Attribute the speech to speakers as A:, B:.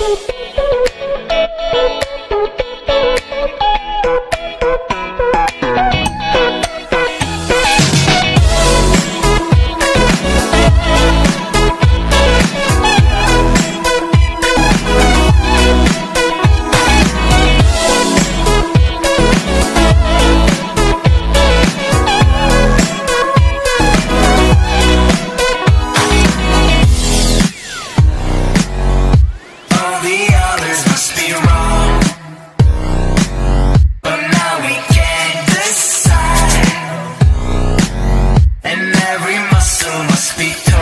A: Boop. Every muscle must be tight.